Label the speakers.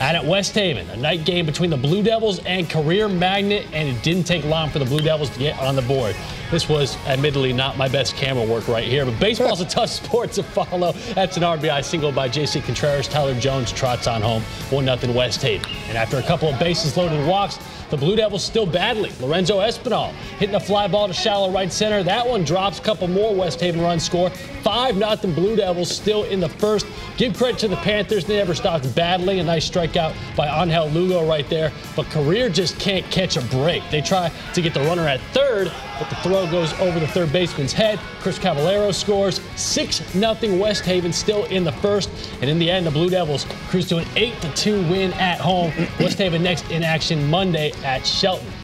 Speaker 1: Out at West Haven, a night game between the Blue Devils and Career Magnet, and it didn't take long for the Blue Devils to get on the board. This was admittedly not my best camera work right here, but baseball's a tough sport to follow. That's an RBI single by J.C. Contreras. Tyler Jones trots on home, 1 0 West Haven. And after a couple of bases loaded walks, the Blue Devils still battling. Lorenzo Espinal hitting a fly ball to shallow right center. That one drops. A couple more West Haven runs score. 5 0 Blue Devils still in the first. Give credit to the Panthers. They never stopped battling. A nice strikeout by Angel Lugo right there. But Career just can't catch a break. They try to get the runner at third, but the throw goes over the third baseman's head. Chris Cavallero scores 6 0 West Haven still in the first. And in the end, the Blue Devils cruise to an 8 2 win at home. West Haven next in action Monday at Shelton.